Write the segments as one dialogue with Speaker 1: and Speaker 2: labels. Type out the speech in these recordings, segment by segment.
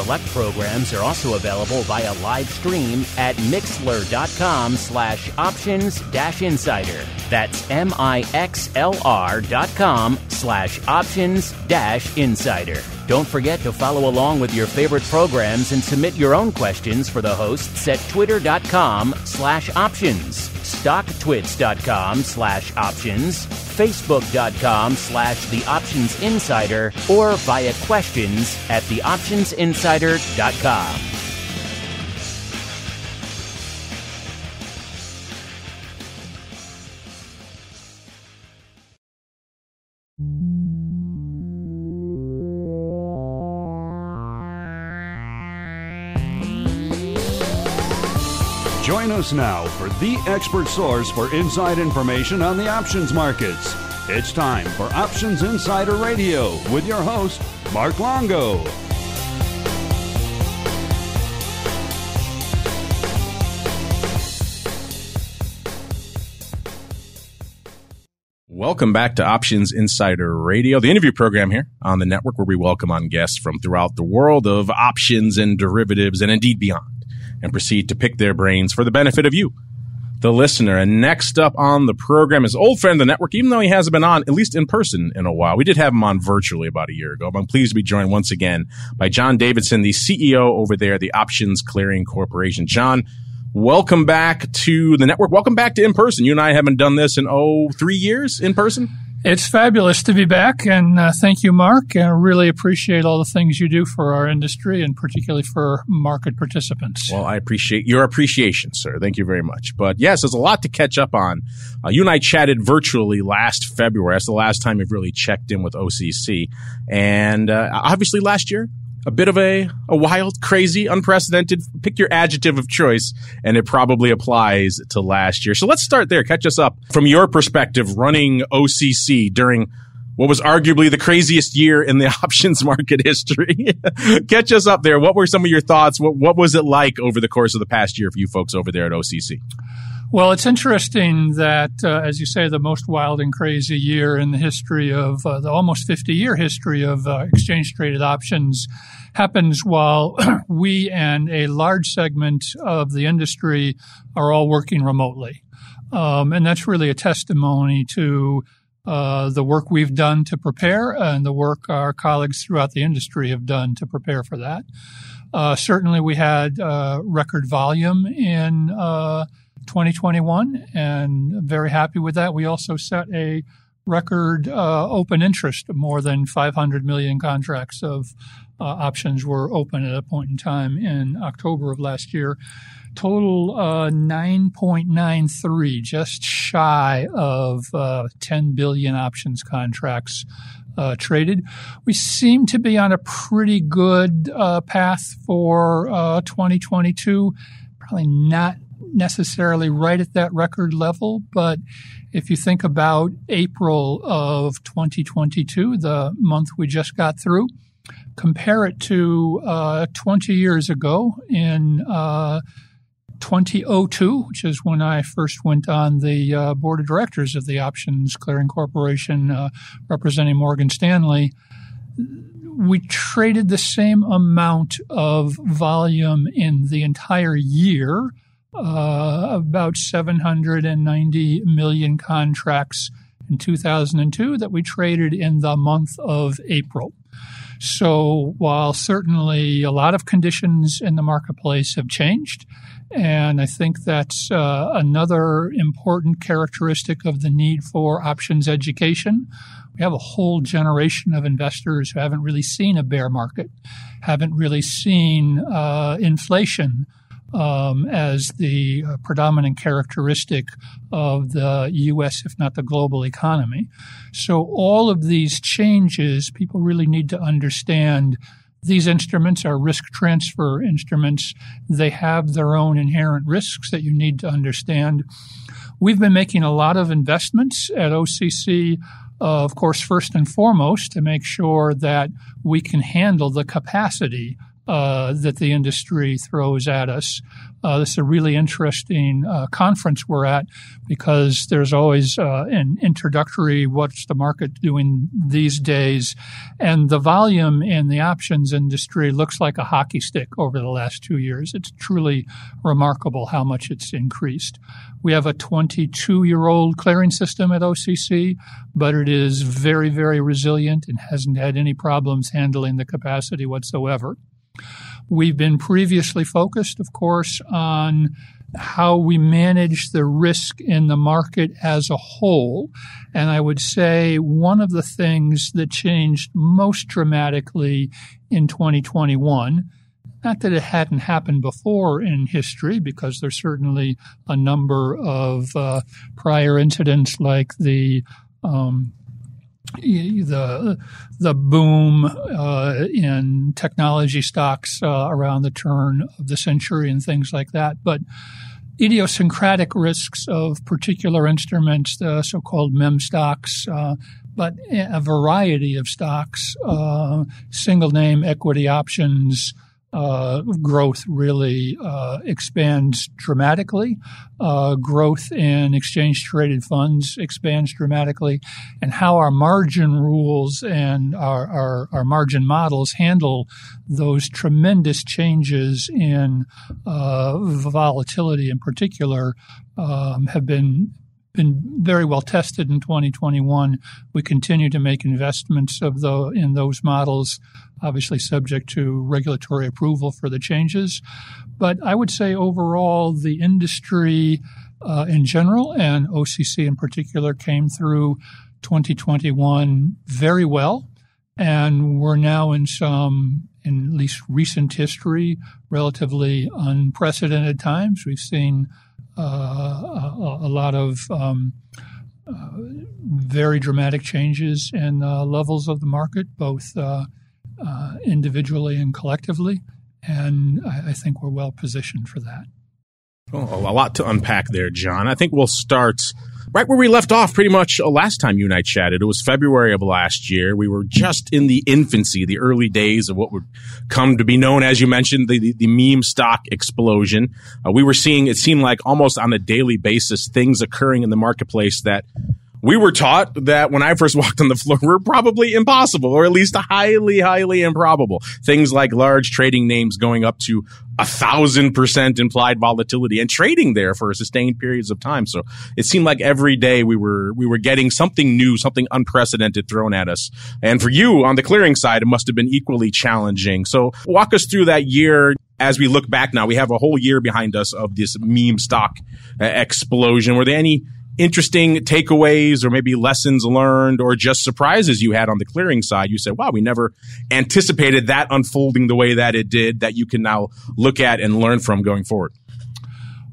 Speaker 1: Select programs are also available via live stream at mixlr.com slash options dash insider. That's M-I-X-L-R dot com slash options dash insider. Don't forget to follow along with your favorite programs and submit your own questions for the hosts at twitter.com slash options, stocktwits.com slash options, facebook.com slash the options insider, or via questions at theoptionsinsider.com.
Speaker 2: Join us now for the expert source for inside information on the options markets. It's time for Options Insider Radio with your host, Mark Longo.
Speaker 3: Welcome back to Options Insider Radio, the interview program here on the network where we welcome on guests from throughout the world of options and derivatives and indeed beyond and proceed to pick their brains for the benefit of you, the listener. And next up on the program is old friend of the network, even though he hasn't been on, at least in person, in a while. We did have him on virtually about a year ago, but I'm pleased to be joined once again by John Davidson, the CEO over there, the Options Clearing Corporation. John, welcome back to the network. Welcome back to in person. You and I haven't done this in, oh, three years in person?
Speaker 4: It's fabulous to be back, and uh, thank you, Mark. I really appreciate all the things you do for our industry, and particularly for market participants.
Speaker 3: Well, I appreciate your appreciation, sir. Thank you very much. But yes, there's a lot to catch up on. Uh, you and I chatted virtually last February. That's the last time we've really checked in with OCC, and uh, obviously last year a bit of a, a wild, crazy, unprecedented. Pick your adjective of choice, and it probably applies to last year. So let's start there. Catch us up from your perspective running OCC during what was arguably the craziest year in the options market history. Catch us up there. What were some of your thoughts? What, what was it like over the course of the past year for you folks over there at OCC?
Speaker 4: Well, it's interesting that, uh, as you say, the most wild and crazy year in the history of uh, the almost 50 year history of uh, exchange traded options happens while we and a large segment of the industry are all working remotely. Um, and that's really a testimony to uh, the work we've done to prepare and the work our colleagues throughout the industry have done to prepare for that. Uh, certainly, we had uh, record volume in 2021 and very happy with that. We also set a record uh, open interest. More than 500 million contracts of uh, options were open at a point in time in October of last year. Total uh, 9.93, just shy of uh, 10 billion options contracts uh, traded. We seem to be on a pretty good uh, path for 2022. Probably not necessarily right at that record level, but if you think about April of 2022, the month we just got through, compare it to uh, 20 years ago in uh, 2002, which is when I first went on the uh, board of directors of the Options Clearing Corporation, uh, representing Morgan Stanley. We traded the same amount of volume in the entire year uh, about 790 million contracts in 2002 that we traded in the month of April. So while certainly a lot of conditions in the marketplace have changed, and I think that's uh, another important characteristic of the need for options education. We have a whole generation of investors who haven't really seen a bear market, haven't really seen uh, inflation, um, as the uh, predominant characteristic of the U.S., if not the global economy. So, all of these changes, people really need to understand these instruments are risk transfer instruments. They have their own inherent risks that you need to understand. we've been making a lot of investments at OCC. Uh, of course, first and foremost, to make sure that we can handle the capacity uh, that the industry throws at us. Uh, this is a really interesting uh, conference we're at because there's always uh, an introductory what's the market doing these days. And the volume in the options industry looks like a hockey stick over the last two years. It's truly remarkable how much it's increased. We have a 22 year old clearing system at OCC, but it is very, very resilient and hasn't had any problems handling the capacity whatsoever. We've been previously focused, of course, on how we manage the risk in the market as a whole. And I would say one of the things that changed most dramatically in 2021 not that it hadn't happened before in history, because there's certainly a number of uh, prior incidents like the um, the the boom uh, in technology stocks uh, around the turn of the century and things like that, but idiosyncratic risks of particular instruments, the so-called meme stocks, uh, but a variety of stocks, uh, single name equity options uh, growth really uh, expands dramatically. Uh, growth in exchange traded funds expands dramatically, and how our margin rules and our, our, our margin models handle those tremendous changes in uh, volatility, in particular, um, have been been very well tested in 2021. We continue to make investments of the, in those models, obviously subject to regulatory approval for the changes. But I would say overall, the industry uh, in general and OCC in particular came through 2021 very well. And we're now in some, in at least recent history, relatively unprecedented times. We've seen uh, a, a, lot of um, uh, very dramatic changes in uh, levels of the market, both individually and collectively. And I, I think we're well positioned for that.
Speaker 3: Oh, a lot to unpack there, John. I think we'll start right where we left off pretty much uh, last time you and I chatted. It was February of last year. We were just in the infancy, the early days of what would come to be known, as you mentioned, the, the, the meme stock explosion. Uh, we were seeing, it seemed like almost on a daily basis, things occurring in the marketplace that we were taught that when I first walked on the floor were probably impossible, or at least highly, highly improbable. Things like large trading names going up to a thousand percent implied volatility and trading there for sustained periods of time. So it seemed like every day we were, we were getting something new, something unprecedented thrown at us. And for you on the clearing side, it must have been equally challenging. So walk us through that year as we look back now. We have a whole year behind us of this meme stock explosion. Were there any interesting takeaways or maybe lessons learned or just surprises you had on the clearing side you said wow we never anticipated that unfolding the way that it did that you can now look at and learn from going forward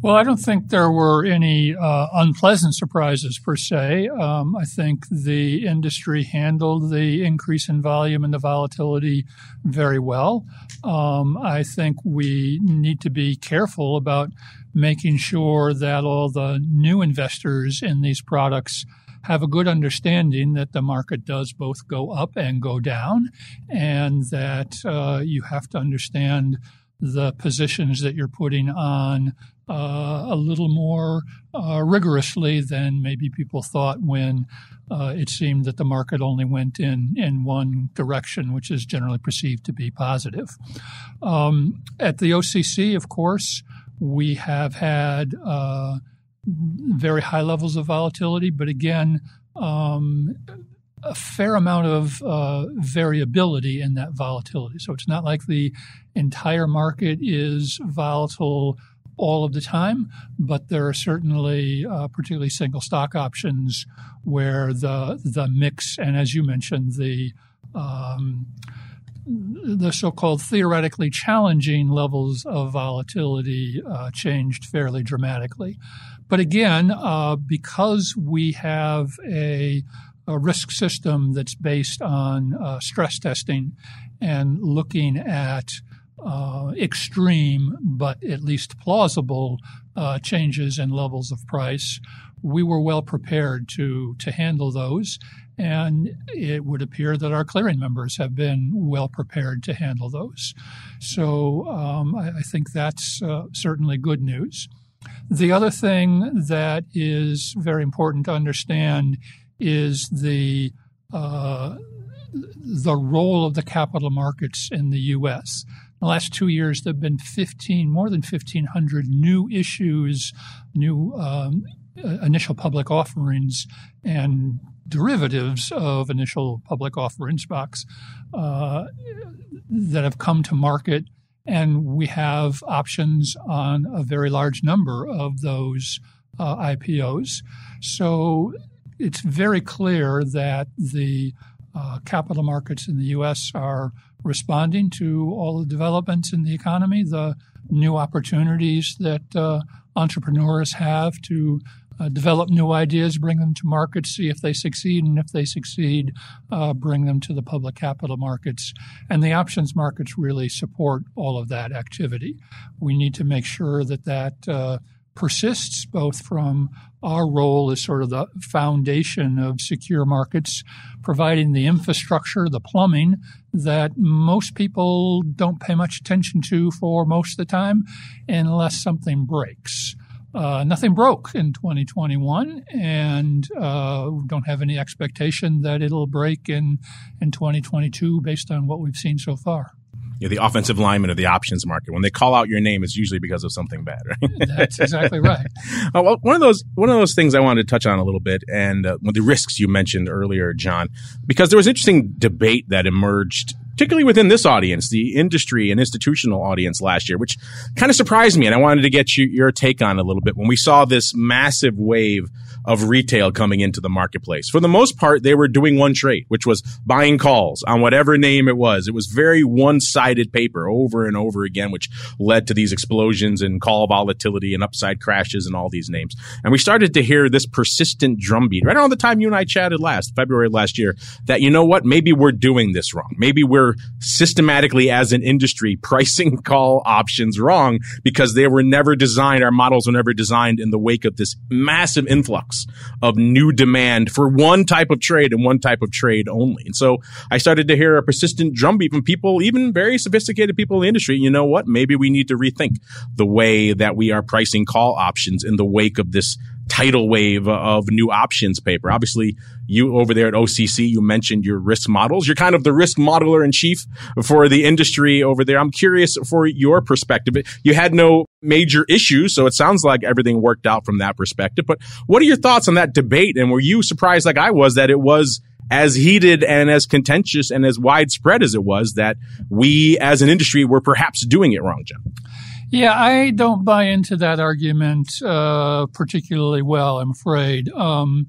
Speaker 4: well, I don't think there were any uh, unpleasant surprises per se. Um, I think the industry handled the increase in volume and the volatility very well. Um, I think we need to be careful about making sure that all the new investors in these products have a good understanding that the market does both go up and go down, and that uh, you have to understand the positions that you're putting on uh, a little more uh, rigorously than maybe people thought when uh, it seemed that the market only went in, in one direction, which is generally perceived to be positive. Um, at the OCC, of course, we have had uh, very high levels of volatility, but again, um, a fair amount of uh, variability in that volatility. So it's not like the entire market is volatile all of the time, but there are certainly, uh, particularly single stock options, where the the mix and as you mentioned, the um, the so-called theoretically challenging levels of volatility uh, changed fairly dramatically. But again, uh, because we have a, a, risk system that's based on uh, stress testing and looking at uh, extreme but at least plausible uh, changes in levels of price, we were well prepared to to handle those, and it would appear that our clearing members have been well prepared to handle those. So um, I, I, think that's uh, certainly good news. The other thing that is very important to understand is the uh, the role of the capital markets in the U.S. In the last two years, there have been 15, more than 1,500 new issues, new um, initial public offerings, and derivatives of initial public offerings box uh, that have come to market. And we have options on a very large number of those uh, IPOs. So it's very clear that the uh, capital markets in the U.S. are responding to all the developments in the economy, the new opportunities that uh, entrepreneurs have to uh, develop new ideas, bring them to market, see if they succeed, and if they succeed, uh, bring them to the public capital markets. And the options markets really support all of that activity. We need to make sure that that uh, persists both from our role as sort of the foundation of secure markets, providing the infrastructure, the plumbing that most people don't pay much attention to for most of the time unless something breaks. Uh, nothing broke in 2021, and uh, don't have any expectation that it'll break in, in 2022 based on what we've seen so far
Speaker 3: you know, the offensive lineman of the options market. When they call out your name, it's usually because of something bad, right?
Speaker 4: That's exactly right.
Speaker 3: uh, well, one of those one of those things I wanted to touch on a little bit, and uh, the risks you mentioned earlier, John, because there was interesting debate that emerged particularly within this audience, the industry and institutional audience last year, which kind of surprised me. And I wanted to get you, your take on a little bit when we saw this massive wave of retail coming into the marketplace. For the most part, they were doing one trade, which was buying calls on whatever name it was. It was very one-sided paper over and over again, which led to these explosions and call volatility and upside crashes and all these names. And we started to hear this persistent drumbeat right around the time you and I chatted last, February last year, that you know what? Maybe we're doing this wrong. Maybe we're systematically as an industry pricing call options wrong because they were never designed. Our models were never designed in the wake of this massive influx of new demand for one type of trade and one type of trade only. And so I started to hear a persistent drumbeat from people, even very sophisticated people in the industry. You know what? Maybe we need to rethink the way that we are pricing call options in the wake of this tidal wave of new options paper. Obviously, you over there at OCC, you mentioned your risk models. You're kind of the risk modeler in chief for the industry over there. I'm curious for your perspective. You had no major issues, so it sounds like everything worked out from that perspective. But what are your thoughts on that debate? And were you surprised, like I was, that it was as heated and as contentious and as widespread as it was that we as an industry were perhaps doing it wrong, John?
Speaker 4: Yeah, I don't buy into that argument uh, particularly well. I'm afraid. Um,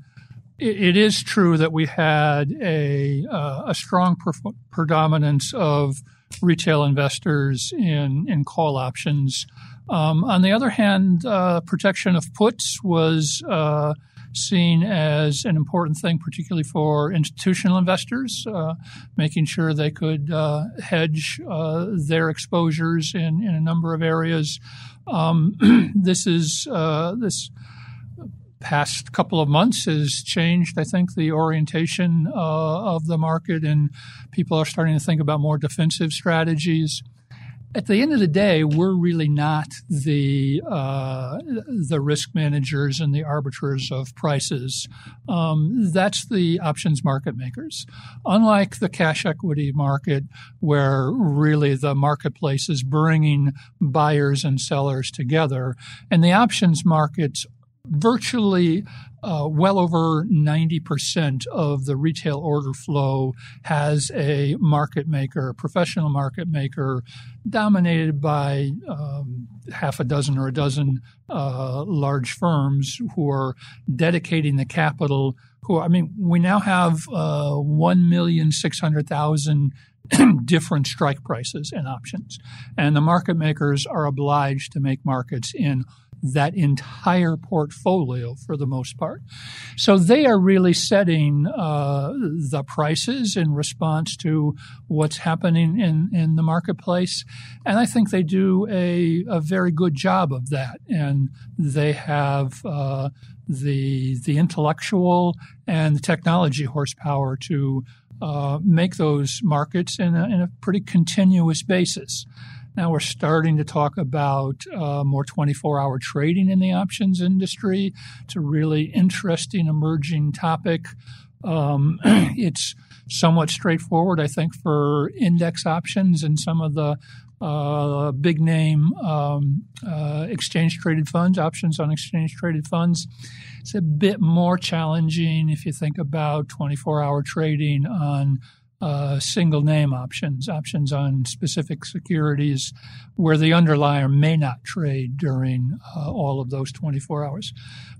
Speaker 4: it, it is true that we had a uh, a strong predominance of retail investors in in call options. Um, on the other hand, uh, protection of puts was uh, seen as an important thing, particularly for institutional investors, uh, making sure they could uh, hedge uh, their exposures in, in a number of areas. Um, this is uh, this past couple of months has changed, I think, the orientation uh, of the market, and people are starting to think about more defensive strategies at the end of the day, we're really not the uh, the risk managers and the arbiters of prices. Um, that's the options market makers. Unlike the cash equity market, where really the marketplace is bringing buyers and sellers together, and the options markets virtually uh, well over 90% of the retail order flow has a market maker, a professional market maker, dominated by um, half a dozen or a dozen uh, large firms who are dedicating the capital. Who, I mean, we now have uh, 1,600,000 different strike prices and options. And the market makers are obliged to make markets in that entire portfolio for the most part. So they are really setting uh, the prices in response to what's happening in, in the marketplace. And I think they do a, a very good job of that. And they have uh, the the intellectual and the technology horsepower to uh, make those markets in a, in a pretty continuous basis. Now we're starting to talk about uh, more 24 hour trading in the options industry. It's a really interesting emerging topic. Um, it's somewhat straightforward, I think, for index options and some of the uh, big name um, uh, exchange traded funds, options on exchange traded funds. It's a bit more challenging if you think about 24 hour trading on uh, single name options, options on specific securities where the underlier may not trade during uh, all of those 24 hours.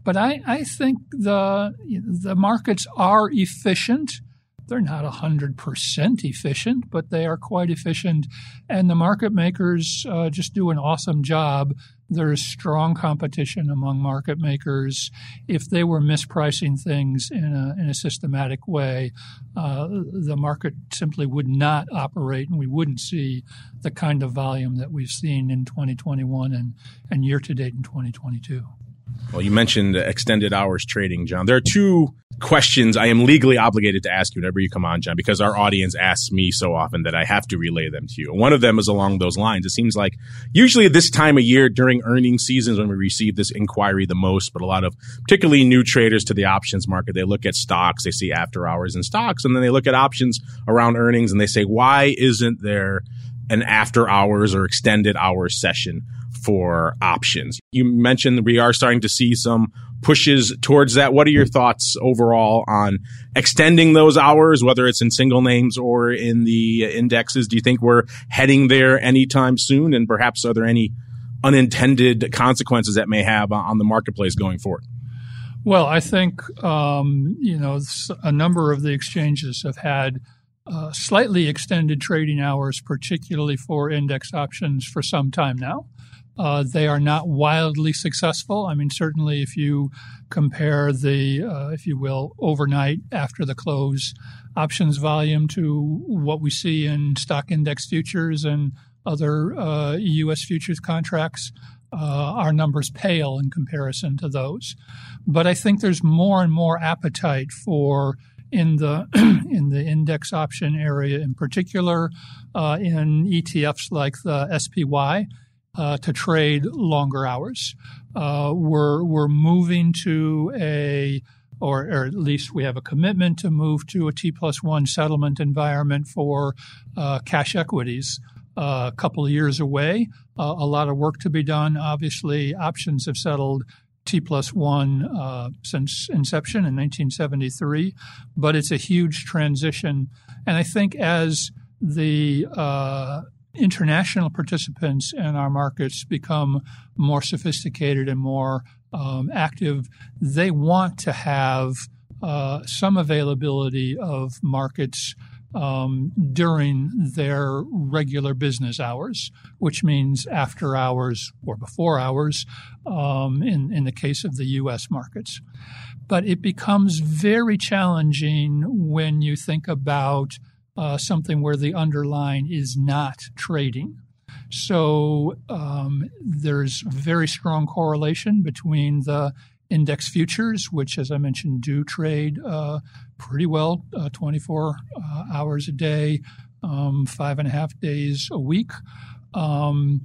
Speaker 4: But I, I think the, the markets are efficient they're not 100% efficient, but they are quite efficient. And the market makers uh, just do an awesome job. There's strong competition among market makers. If they were mispricing things in a, in a systematic way, uh, the market simply would not operate and we wouldn't see the kind of volume that we've seen in 2021 and, and year to date in 2022.
Speaker 3: Well, you mentioned extended hours trading, John. There are two questions I am legally obligated to ask you whenever you come on, John, because our audience asks me so often that I have to relay them to you. One of them is along those lines. It seems like usually at this time of year during earnings seasons when we receive this inquiry the most, but a lot of particularly new traders to the options market, they look at stocks, they see after hours in stocks, and then they look at options around earnings and they say, why isn't there an after hours or extended hours session for options. You mentioned we are starting to see some pushes towards that. What are your thoughts overall on extending those hours, whether it's in single names or in the indexes? Do you think we're heading there anytime soon? And perhaps are there any unintended consequences that may have on the marketplace going forward?
Speaker 4: Well, I think um, you know a number of the exchanges have had uh, slightly extended trading hours, particularly for index options, for some time now. Uh, they are not wildly successful. I mean, certainly if you compare the, uh, if you will, overnight after the close options volume to what we see in stock index futures and other uh, U.S. futures contracts, uh, our numbers pale in comparison to those. But I think there's more and more appetite for in the in the index option area, in particular, uh, in ETFs like the SPY uh, to trade longer hours. Uh, we're we're moving to a or, or, at least we have a commitment to move to a T plus one settlement environment for uh, cash equities. Uh, a couple of years away, uh, a lot of work to be done. Obviously, options have settled T plus one uh, since inception in 1973, but it's a huge transition. And I think as the international participants in our markets become more sophisticated and more um, active, they want to have uh, some availability of markets um, during their regular business hours, which means after hours or before hours um, in, in the case of the U.S. markets. But it becomes very challenging when you think about uh, something where the underlying is not trading. So um, there's very strong correlation between the index futures, which, as I mentioned, do trade uh, pretty well uh, 24 uh, hours a day, um, five and a half days a week. Um,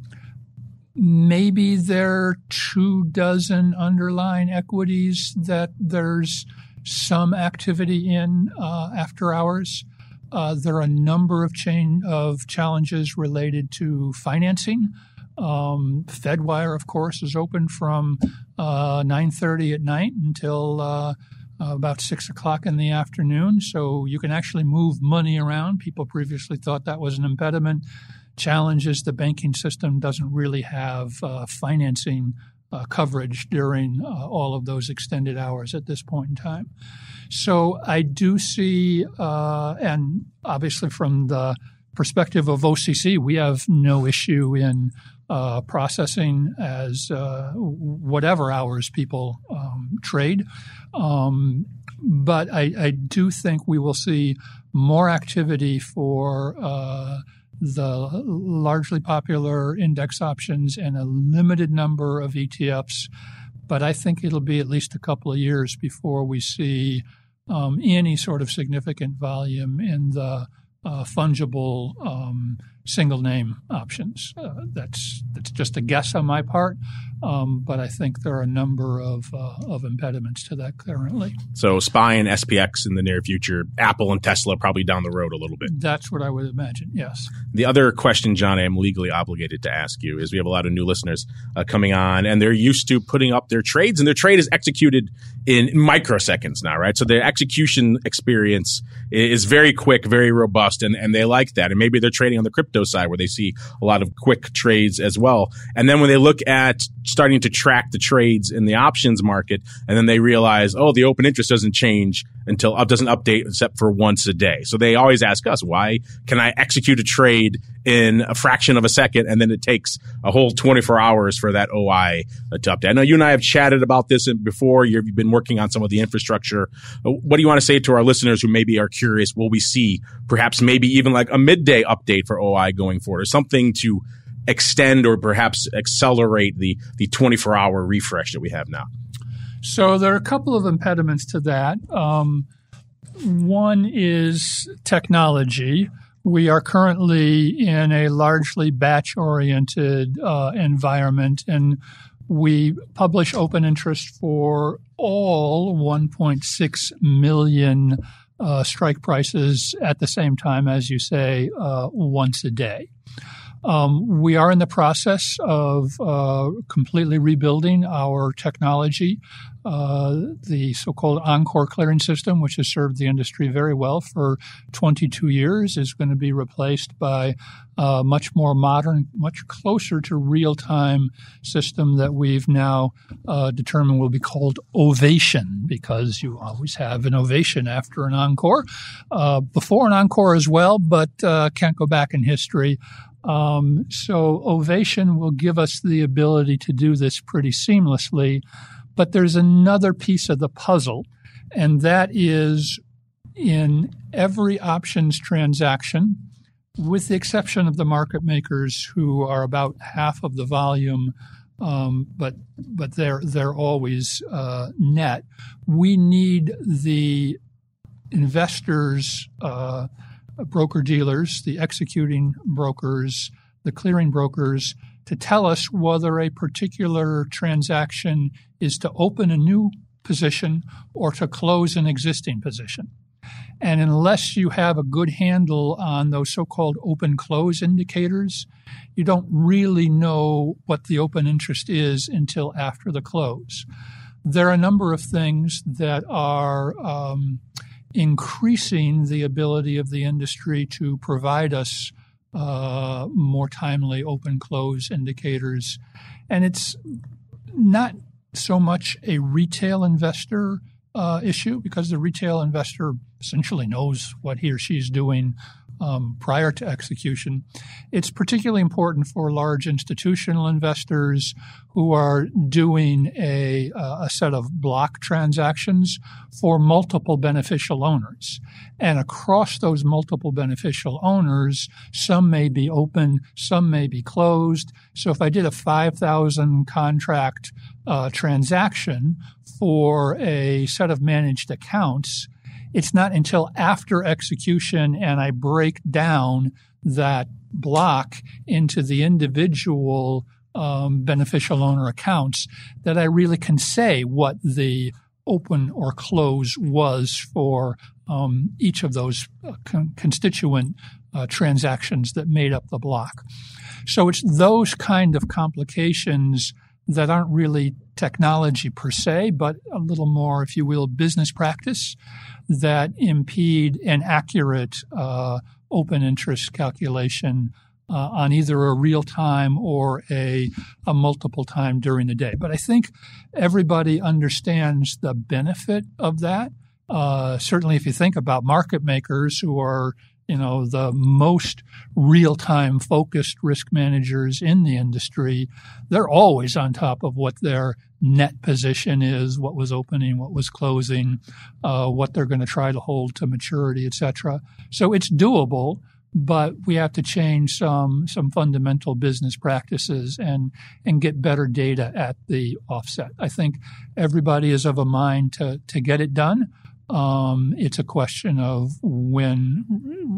Speaker 4: maybe there are two dozen underlying equities that there's some activity in uh, after hours. Uh, there are a number of chain of challenges related to financing. Um, FedWire, of course, is open from uh, 9:30 at night until uh, about six o'clock in the afternoon. So you can actually move money around. People previously thought that was an impediment. Challenge is the banking system doesn't really have uh, financing uh, coverage during uh, all of those extended hours at this point in time. So I do see, uh, and obviously from the perspective of OCC, we have no issue in uh, processing as uh, whatever hours people um, trade. Um, but I, I, do think we will see more activity for uh, the largely popular index options and a limited number of ETFs but I think it'll be at least a couple of years before we see um, any sort of significant volume in the uh, fungible um, single name options. Uh, that's that's just a guess on my part, um, but I think there are a number of uh, of impediments to that currently.
Speaker 3: So SPY and SPX in the near future, Apple and Tesla probably down the road a little bit.
Speaker 4: That's what I would imagine. Yes.
Speaker 3: The other question, John, I am legally obligated to ask you is we have a lot of new listeners uh, coming on, and they're used to putting up their trades, and their trade is executed in microseconds now, right? So their execution experience is very quick, very robust, and and they like that. And maybe they're trading on the crypto side where they see a lot of quick trades as well. And then when they look at starting to track the trades in the options market, and then they realize, oh, the open interest doesn't change until uh, doesn't update except for once a day. So they always ask us, why can I execute a trade in a fraction of a second and then it takes a whole 24 hours for that OI to update? I know you and I have chatted about this before. You've been working on some of the infrastructure. Uh, what do you want to say to our listeners who maybe are curious? Will we see perhaps maybe even like a midday update for OI going forward or something to extend or perhaps accelerate the, the 24 hour refresh that we have now?
Speaker 4: So there are a couple of impediments to that. Um, one is technology. We are currently in a largely batch oriented uh, environment, and we publish open interest for all 1.6 million uh, strike prices at the same time, as you say, uh, once a day. Um, we are in the process of uh, completely rebuilding our technology. Uh, the so-called Encore clearing system, which has served the industry very well for 22 years, is going to be replaced by a much more modern, much closer to real-time system that we've now uh, determined will be called Ovation, because you always have an ovation after an encore, uh, before an encore as well, but uh, can't go back in history. Um, so Ovation will give us the ability to do this pretty seamlessly. But there's another piece of the puzzle, and that is in every options transaction, with the exception of the market makers who are about half of the volume, um, but but they're they're always uh, net. We need the investors. Uh, broker dealers, the executing brokers, the clearing brokers to tell us whether a particular transaction is to open a new position or to close an existing position. And unless you have a good handle on those so called open close indicators, you don't really know what the open interest is until after the close. There are a number of things that are um, increasing the ability of the industry to provide us uh, more timely open close indicators. And it's not so much a retail investor uh, issue because the retail investor essentially knows what he or she is doing um, prior to execution. It's particularly important for large institutional investors who are doing a, uh, a set of block transactions for multiple beneficial owners. And across those multiple beneficial owners, some may be open, some may be closed. So if I did a 5,000 contract uh, transaction for a set of managed accounts, it's not until after execution and I break down that block into the individual um, beneficial owner accounts that I really can say what the open or close was for um, each of those uh, con- constituent uh, transactions that made up the block. So it's those kind of complications that aren't really technology per se, but a little more, if you will, business practice that impede an accurate uh, open interest calculation uh, on either a real time or a, a multiple time during the day. But I think everybody understands the benefit of that. Uh, certainly, if you think about market makers who are you know, the most real time focused risk managers in the industry, they're always on top of what their net position is, what was opening, what was closing, uh, what they're going to try to hold to maturity, et cetera. So it's doable. but we have to change some some fundamental business practices and and get better data at the offset. I think everybody is of a mind to to get it done. Um, it's a question of when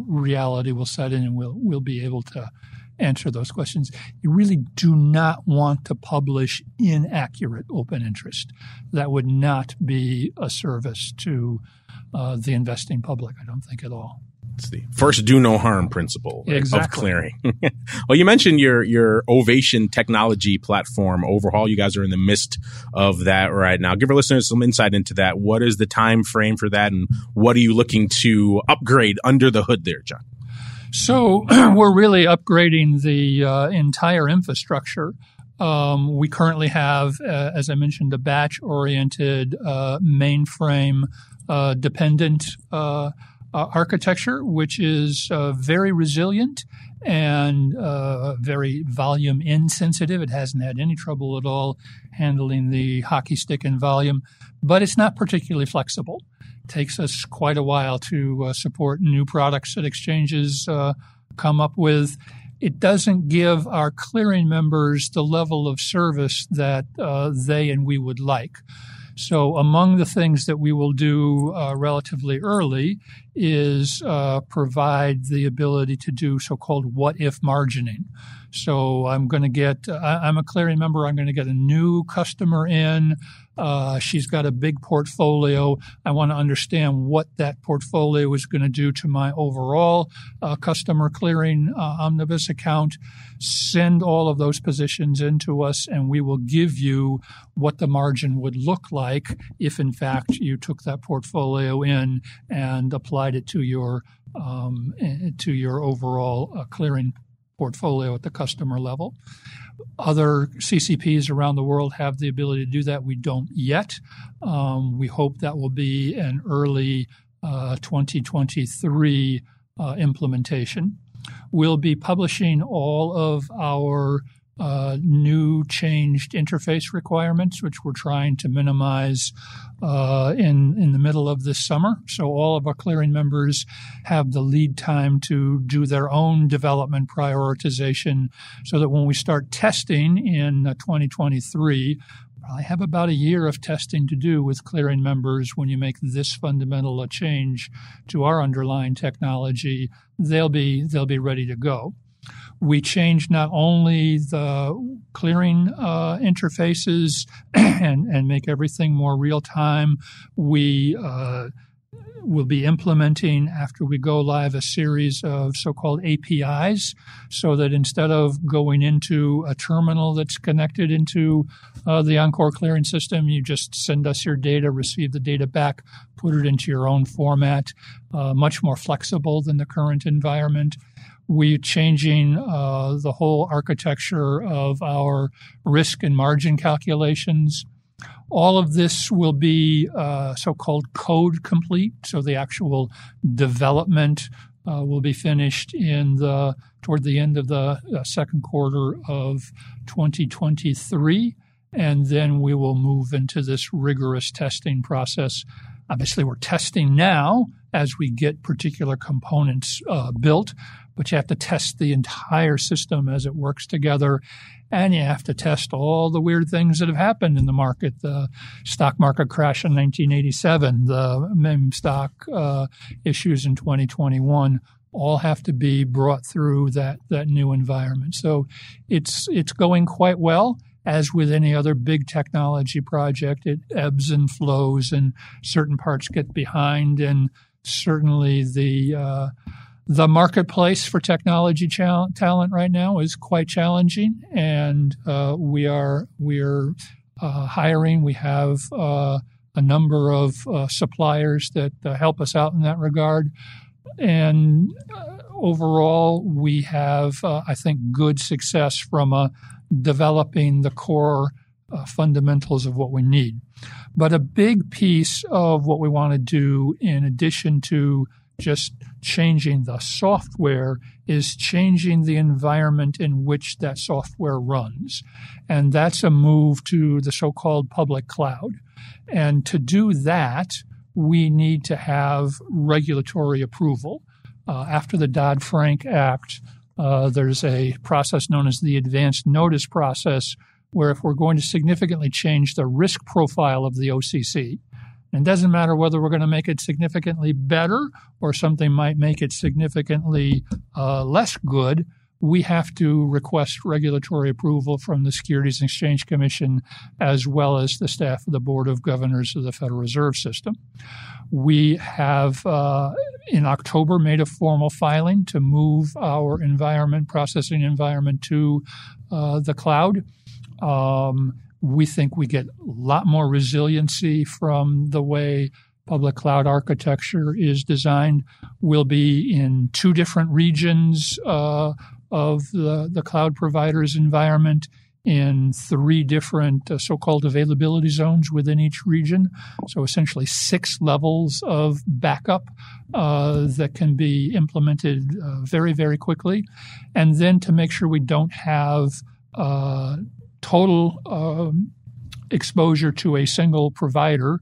Speaker 4: reality will set in and we'll we'll be able to answer those questions. You really do not want to publish inaccurate open interest. That would not be a service to uh, the investing public, I don't think at all.
Speaker 3: It's the first do no harm principle
Speaker 4: exactly.
Speaker 3: of clearing. well, you mentioned your your Ovation technology platform overhaul. You guys are in the midst of that right now. Give our listeners some insight into that. What is the time frame for that, and what are you looking to upgrade under the hood there, John?
Speaker 4: So we're really upgrading the uh, entire infrastructure. Um, we currently have, uh, as I mentioned, a batch-oriented uh, mainframe uh, dependent uh, uh, architecture, which is very resilient and very volume insensitive. It hasn't had any trouble at all handling the hockey stick in volume, but it's not particularly flexible It takes us quite a while to uh, support new products that exchanges uh, come up with. It doesn't give our clearing members the level of service that uh, they and we would like. So, among the things that we will do uh, relatively early is uh, provide the ability to do so called what if margining. So, I'm going to get, I'm a clearing member, I'm going to get a new customer in. Uh, she's got a big portfolio. I want to understand what that portfolio is going to do to my overall uh, customer clearing uh, omnibus account. Send all of those positions into us, and we will give you what the margin would look like if, in fact, you took that portfolio in and applied it to your um, eh, to your overall uh, clearing portfolio at the customer level. Other CCPs around the world have the ability to do that. We don't yet. Um, we hope that will be an early uh, 2023 uh, implementation. We'll be publishing all of our uh, new changed interface requirements, which we're trying to minimize uh, in in the middle of this summer. So all of our clearing members have the lead time to do their own development prioritization, so that when we start testing in uh, 2023, I have about a year of testing to do with clearing members when you make this fundamental a change to our underlying technology. They'll be they'll be ready to go. We changed not only the clearing uh, interfaces and, and make everything more real time, we uh, will be implementing after we go live a series of so-called APIs so that instead of going into a terminal that's connected into uh, the Encore clearing system, you just send us your data, receive the data back, put it into your own format, uh, much more flexible than the current environment we're changing uh, the whole architecture of our risk and margin calculations. All of this will be uh, so called code complete, so the actual development uh, will be finished in the toward the end of the uh, second quarter of 2023 and then we will move into this rigorous testing process. Obviously we're testing now as we get particular components uh, built but you have to test the entire system as it works together. And you have to test all the weird things that have happened in the market. The stock market crash in 1987, the meme stock uh, issues in 2021 all have to be brought through that, that new environment. So it's, it's going quite well as with any other big technology project, it ebbs and flows, and certain parts get behind, and certainly the uh, the marketplace for technology ch- talent right now is quite challenging, and uh, we are we are uh, hiring. We have uh, a number of uh, suppliers that uh, help us out in that regard, and uh, overall, we have I think good success from developing the core fundamentals of what we need. But a big piece of what we want to do, in addition to just changing the software is changing the environment in which that software runs. And that's a move to the so called public cloud. And to do that, we need to have regulatory approval. uh, after the Dodd Frank Act, uh, there's a process known as the advanced notice process, where if we're going to significantly change the risk profile of the OCC, and it doesn't matter whether we're going to make it significantly better or something might make it significantly uh, less good, we have to request regulatory approval from the Securities and Exchange Commission as well as the staff of the Board of Governors of the Federal Reserve System. We have uh, in October made a formal filing to move our environment, processing environment to uh, the cloud. Um, we think we get a lot more resiliency from the way public cloud architecture is designed. We'll be in two different regions uh, of the, the cloud provider's environment in three different uh, so called availability zones within each region. So, essentially, six levels of backup uh, that can be implemented uh, very, very quickly. And then to make sure we don't have uh, total um, exposure to a single provider,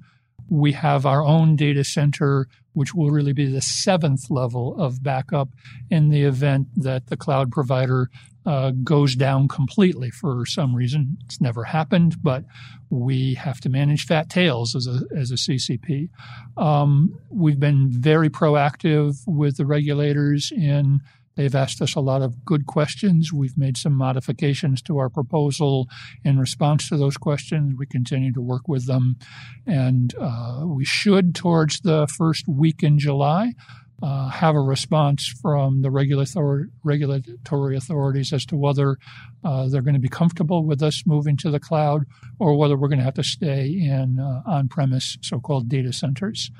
Speaker 4: we have our own data center which will really be the seventh level of backup in the event that the cloud provider uh, goes down completely for some reason. It's never happened, but we have to manage fat tails as a as a CCP. Um, we've been very proactive with the regulators in They've asked us a lot of good questions. We've made some modifications to our proposal in response to those questions. We continue to work with them. And uh, we should, towards the first week in July, uh, have a response from the regulatory, authorities as to whether uh, they're going to be comfortable with us moving to the cloud or whether we're going to have to stay in uh, on premise so called data centers.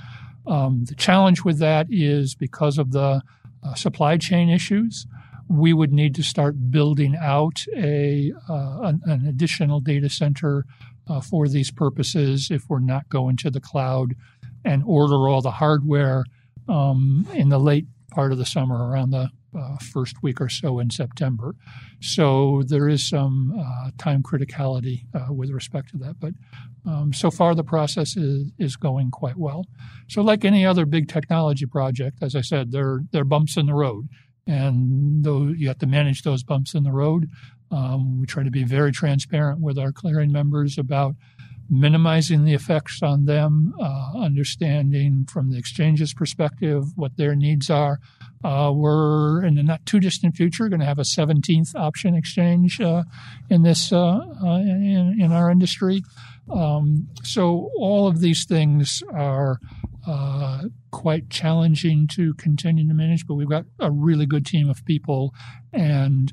Speaker 4: Um, the challenge with that is because of the uh, supply chain issues, we would need to start building out a uh, an, an, additional data center uh, for these purposes if we're not going to the cloud and order all the hardware um, in the late part of the summer around the uh, first week or so in September. So there is some uh, time criticality uh, with respect to that. But um, so far, the process is, is going quite well. So, like any other big technology project, as I said, there, there are bumps in the road. And though you have to manage those bumps in the road, um, we try to be very transparent with our clearing members about minimizing the effects on them, uh, understanding from the exchange's perspective what their needs are. Uh, we're in the not too distant future going to have a 17th option exchange uh, in this uh, uh, in, in, our industry. Um, so all of these things are uh, quite challenging to continue to manage, but we've got a really good team of people and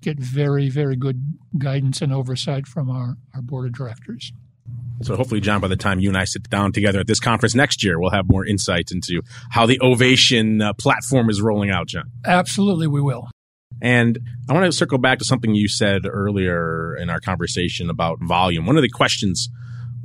Speaker 4: get very, very good guidance and oversight from our, our board of directors.
Speaker 3: So hopefully, John, by the time you and I sit down together at this conference next year, we'll have more insight into how the Ovation uh, platform is rolling out, John.
Speaker 4: Absolutely, we will.
Speaker 3: And I want to circle back to something you said earlier in our conversation about volume. One of the questions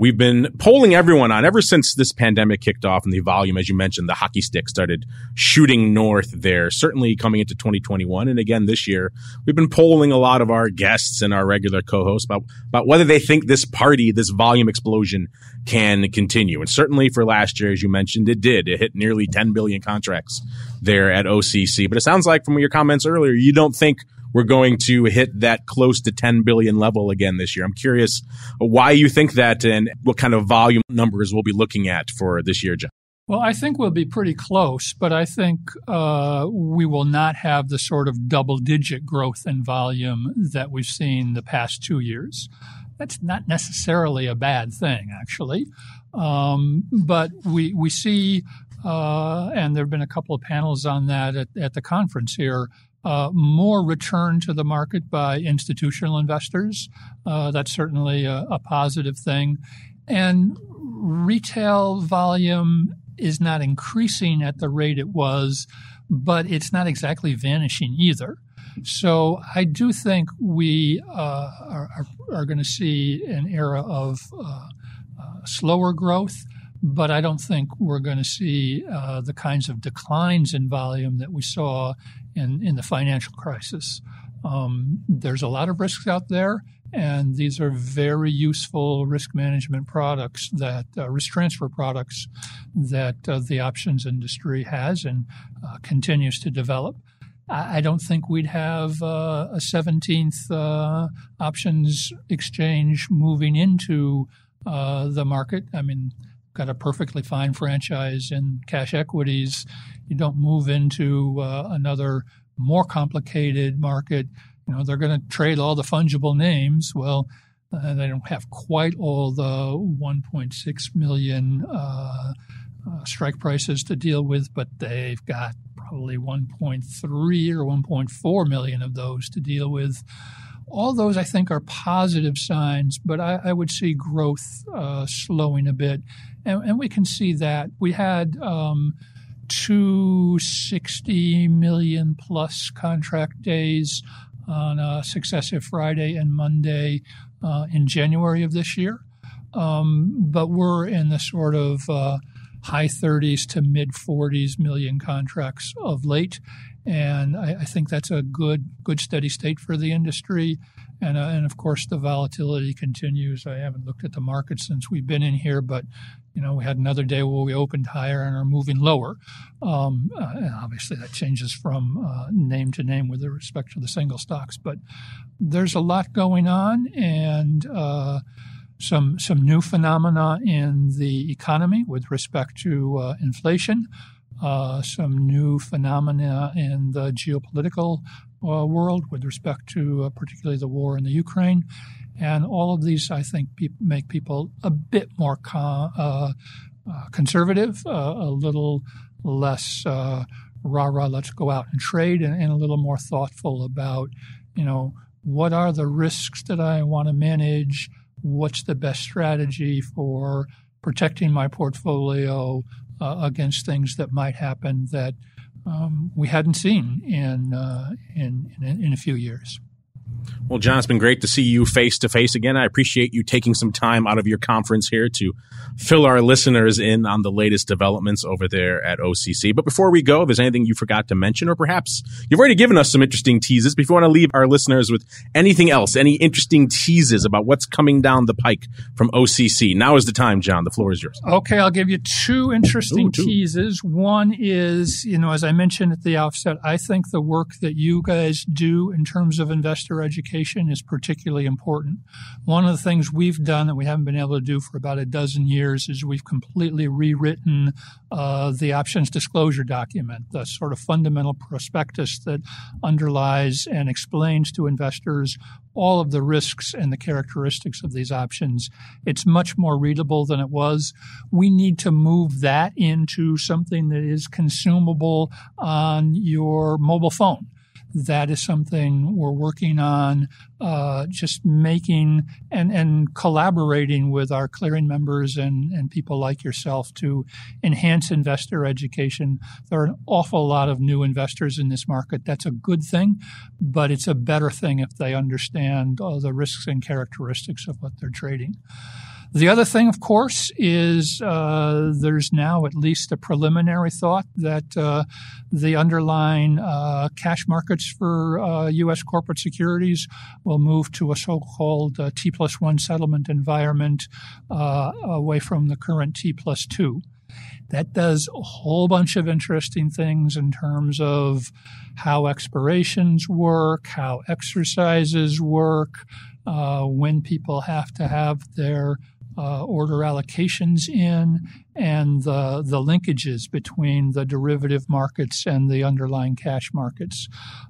Speaker 3: We've been polling everyone on ever since this pandemic kicked off and the volume, as you mentioned, the hockey stick started shooting north there, certainly coming into 2021. And again, this year, we've been polling a lot of our guests and our regular co-hosts about, about whether they think this party, this volume explosion can continue. And certainly for last year, as you mentioned, it did. It hit nearly 10 billion contracts there at OCC. But it sounds like from your comments earlier, you don't think we're going to hit that close to 10 billion level again this year. I'm curious why you think that and what kind of volume numbers we'll be looking at for this year, John.
Speaker 4: Well, I think we'll be pretty close, but I think uh, we will not have the sort of double digit growth in volume that we've seen the past two years. That's not necessarily a bad thing, actually. Um, but we, we see, uh, and there have been a couple of panels on that at, at the conference here, uh, more return to the market by institutional investors. Uh, that's certainly a, a, positive thing. And retail volume is not increasing at the rate it was, but it's not exactly vanishing either. So I do think we uh, are, are, going to see an era of uh, uh, slower growth but I don't think we're going to see uh, the kinds of declines in volume that we saw in, in the financial crisis. Um, there's a lot of risks out there, And these are very useful risk management products that uh, risk transfer products that uh, the options industry has and uh, continues to develop. I don't think we'd have uh, a 17th uh, options exchange moving into uh, the market. I mean, got a perfectly fine franchise in cash equities. You don't move into uh, another more complicated market. You know, they're going to trade all the fungible names. Well, uh, they don't have quite all the 1.6 million uh, uh, strike prices to deal with, but they've got probably 1.3 or 1.4 million of those to deal with. All those, I think, are positive signs, but I, I would see growth uh, slowing a bit. And, and, we can see that. We had um, 260 million plus contract days on a successive Friday and Monday uh, in January of this year. Um, but we're in the sort of uh, high 30s to mid 40s million contracts of late. And I, I, think that's a good, good steady state for the industry. And, uh, and of course, the volatility continues. I haven't looked at the market since we've been in here, but you know, we had another day where we opened higher and are moving lower. Um, uh, and obviously, that changes from uh, name to name with respect to the single stocks. But there's a lot going on, and uh, some some new phenomena in the economy with respect to uh, inflation, uh, some new phenomena in the geopolitical uh, world with respect to particularly the war in the Ukraine, and all of these I think make people a bit more con- uh, uh, conservative, a little less rah rah, let's go out and trade, and, and a little more thoughtful about you know what are the risks that I want to manage what's the best strategy for protecting my portfolio uh, against things that might happen that um, we hadn't seen in, uh, in, in, in a few years.
Speaker 3: Well, John, it's been great to see you face to face again. I appreciate you taking some time out of your conference here to fill our listeners in on the latest developments over there at OCC. But before we go, if there's anything you forgot to mention, or perhaps you've already given us some interesting teases, but if you want to leave our listeners with anything else, any interesting teases about what's coming down the pike from OCC, now is the time, John. The floor is yours.
Speaker 4: Okay, I'll give you two interesting Ooh, two. teases. One is, you know, as I mentioned at the outset, I think the work that you guys do in terms of investor education is particularly important. One of the things we've done that we haven't been able to do for about a dozen years is we've completely rewritten uh, the options disclosure document, the sort of fundamental prospectus that underlies and explains to investors all of the risks and the characteristics of these options. It's much more readable than it was. We need to move that into something that is consumable on your mobile phone that is something we're working on, uh, just making and, and collaborating with our clearing members and, and people like yourself to enhance investor education. There are an awful lot of new investors in this market. That's a good thing, but it's a better thing if they understand uh, the risks and characteristics of what they're trading. The other thing, of course, is uh, there's now at least a preliminary thought that uh, the underlying uh, cash markets for U.S. Uh, corporate securities will move to a so-called uh, T plus one settlement environment uh, away from the current T plus two. That does a whole bunch of interesting things in terms of how expirations work, how exercises work, uh, when people have to have their uh, order allocations in and the, the linkages between the derivative markets and the underlying cash markets,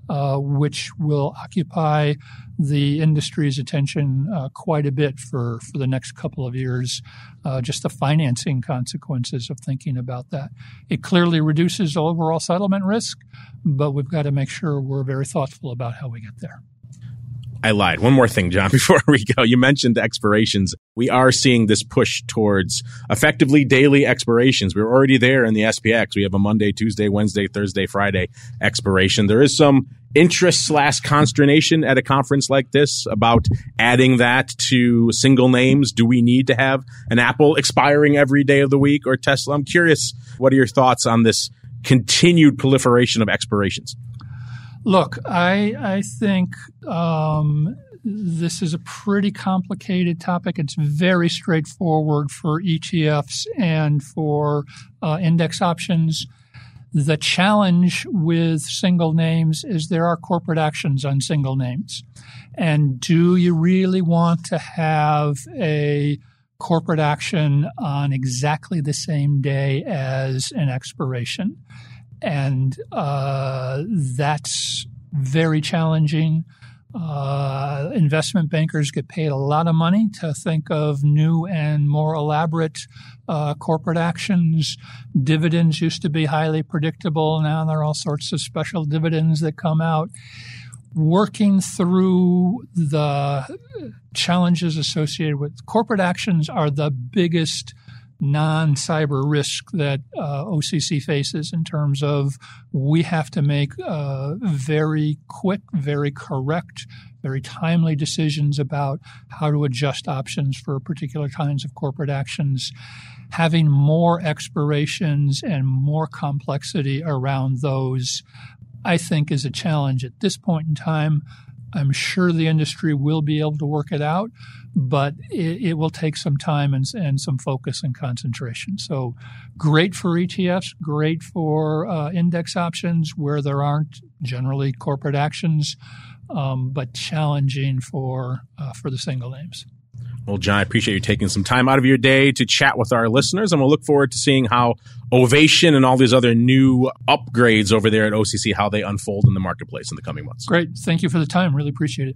Speaker 4: uh, which will occupy the industry's attention uh, quite a bit for, for the next couple of years, uh, just the financing consequences of thinking about that. It clearly reduces overall settlement risk, but we've got to make sure we're very thoughtful about how we get there.
Speaker 3: I lied. One more thing, John, before we go. You mentioned expirations. We are seeing this push towards effectively daily expirations. We are already there in the SPX. We have a Monday, Tuesday, Wednesday, Thursday, Friday expiration. There is some interest slash consternation at a conference like this about adding that to single names. Do we need to have an Apple expiring every day of the week or Tesla? I'm curious. What are your thoughts on this continued proliferation of expirations?
Speaker 4: Look, I I think um, this is a pretty complicated topic. It's very straightforward for ETFs and for uh, index options. The challenge with single names is there are corporate actions on single names. And do you really want to have a corporate action on exactly the same day as an expiration? And uh, that's very challenging. Uh, investment bankers get paid a lot of money to think of new and more elaborate uh, corporate actions. Dividends used to be highly predictable. Now there are all sorts of special dividends that come out. Working through the challenges associated with corporate actions are the biggest non cyber risk that uh, OCC faces in terms of we have to make uh, very quick, very correct, very timely decisions about how to adjust options for particular kinds of corporate actions. Having more expirations and more complexity around those, I think, is a challenge at this point in time. I'm sure the industry will be able to work it out, but it, it, will take some time and, and some focus and concentration. So, great for ETFs, great for uh, index options where there aren't generally corporate actions, um, but challenging for uh, for the single names.
Speaker 3: Well, John, I appreciate you taking some time out of your day to chat with our listeners, and we'll look forward to seeing how Ovation and all these other new upgrades over there at OCC, how they unfold in the marketplace in the coming months.
Speaker 4: Great. Thank you for the time. Really appreciate it.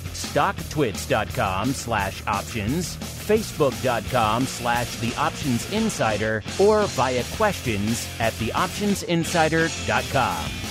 Speaker 1: stocktwits.com slash options, facebook.com slash the options insider, or via questions at theoptionsinsider.com.